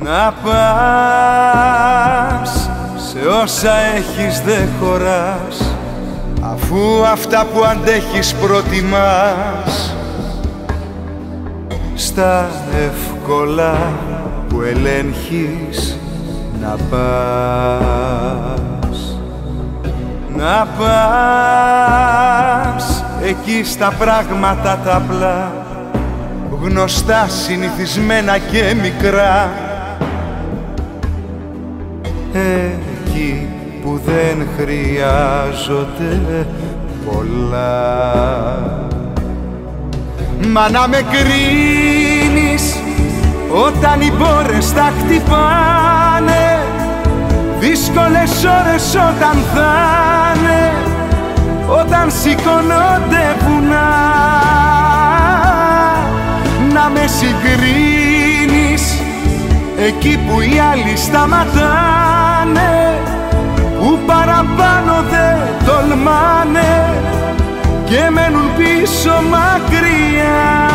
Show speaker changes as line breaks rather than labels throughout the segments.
Να πας σε όσα έχεις δεν χωράς Αφού αυτά που αντέχεις προτιμάς. Στα εύκολα που ελέγχεις να πας. Να πας εκεί στα πράγματα τα απλά γνωστά, συνηθισμένα και μικρά εκεί που δεν χρειάζονται πολλά. Μα να με κρίνεις όταν οι μπόρες τα χτυπάνε Δύσκολες ώρες όταν θα'ναι Όταν σηκώνονται βουνά. Να με συγκρίνεις Εκεί που οι άλλοι σταματάνε Που παραπάνω δεν τολμάνε Και μένουν πίσω μακριά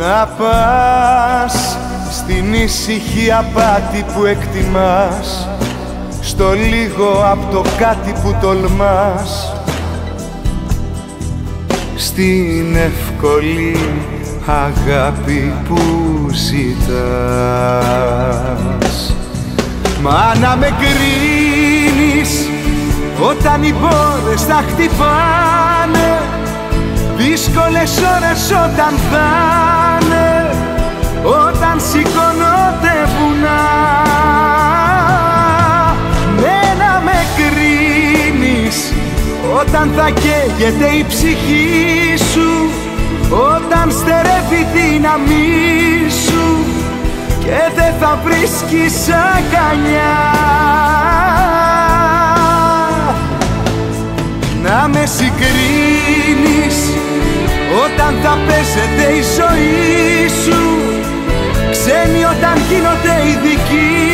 Να πας στην ήσυχη απάτη που εκτιμάς Στο λίγο απ' το κάτι που τολμάς. Στην εύκολη αγάπη που ζητάς. Μα να με κρίνεις όταν οι πόρες θα χτυπάνε Δύσκολες ώρες όταν θα'ναι θα η ψυχή σου όταν στερεύει δύναμή σου και δεν θα βρίσκεις αγκαλιά. Να με συγκρίνεις όταν θα παίζεται η ζωή σου ξένοι όταν γίνονται οι δικοί